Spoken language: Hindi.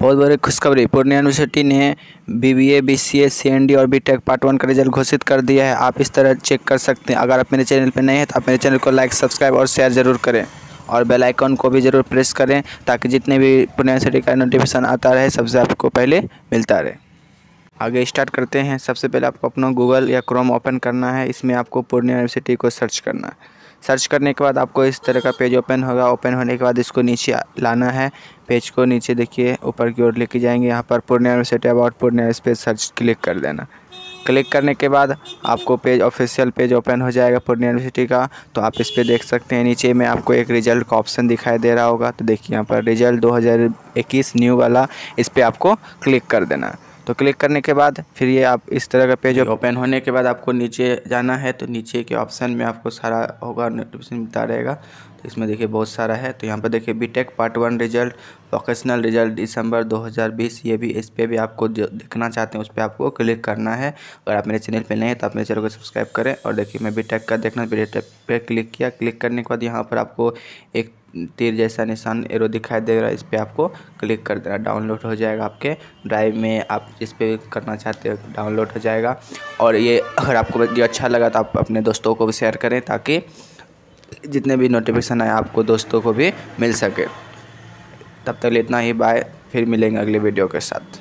बहुत बड़ी खुशखबरी। पूर्णिया यूनिवर्सिटी ने B B A B C S C N D और बी टेक पार्ट वन का रिज़ल्ट घोषित कर दिया है। आप इस तरह चेक कर सकते हैं। अगर आप मेरे चैनल पर नए हैं तो आप मेरे चैनल को लाइक सब्सक्राइब और शेयर ज़रूर करें। और बेल आइकन को भी ज़रूर प्रेस करें, ताकि जितने भी पूर्णिया यूनिवर्सिटी का नोटिफिकेशन आता रहे, सबसे आपको पहले मिलता रहे। आगे स्टार्ट करते हैं। सबसे पहले आपको अपना गूगल या क्रोम ओपन करना है। इसमें आपको पूर्णिया यूनिवर्सिटी को सर्च करना है। सर्च करने के बाद आपको इस तरह का पेज ओपन होगा। ओपन होने के बाद इसको नीचे लाना है। पेज को नीचे देखिए, ऊपर की ओर लेके जाएँगे। यहाँ पर पूर्णिया यूनिवर्सिटी अबाउट पूर्णिया इस पर सर्च क्लिक कर देना। क्लिक करने के बाद आपको पेज ऑफिशियल पेज ओपन हो जाएगा पूर्णिया यूनिवर्सिटी का। तो आप इस पर देख सकते हैं। नीचे में आपको एक रिज़ल्ट का ऑप्शन दिखाई दे रहा होगा। तो देखिए यहाँ पर रिज़ल्ट 2021 न्यू वाला। इस पर आपको क्लिक कर देना। तो क्लिक करने के बाद फिर ये आप इस तरह का पेज ओपन होने के बाद आपको नीचे जाना है तो नीचे के ऑप्शन में आपको सारा होगा नोटिफिकेशन मिलता रहेगा। तो इसमें देखिए बहुत सारा है। तो यहाँ पर देखिए B tech part one result vocational result December 2020 ये भी इस पर भी आपको जो देखना चाहते हैं उस पर आपको क्लिक करना है। अगर आप मेरे चैनल पर नहीं हैं तो आप मेरे चैनल को सब्सक्राइब करें। और देखिए मैं बीटेक का देखना बीटेक पे क्लिक किया। क्लिक करने के बाद यहाँ पर आपको एक तीर जैसा निशान एरो दिखाई दे रहा है, इस पर आपको क्लिक कर देना डाउनलोड हो जाएगा आपके ड्राइव में, आप जिस पर करना चाहते हो डाउनलोड हो जाएगा। और ये, अगर आपको वीडियो अच्छा लगा तो आप अपने दोस्तों को भी शेयर करें ताकि जितने भी नोटिफिकेशन आए, आपको दोस्तों को भी मिल सके। तब तक इतना ही बाय फिर मिलेंगे अगले वीडियो के साथ।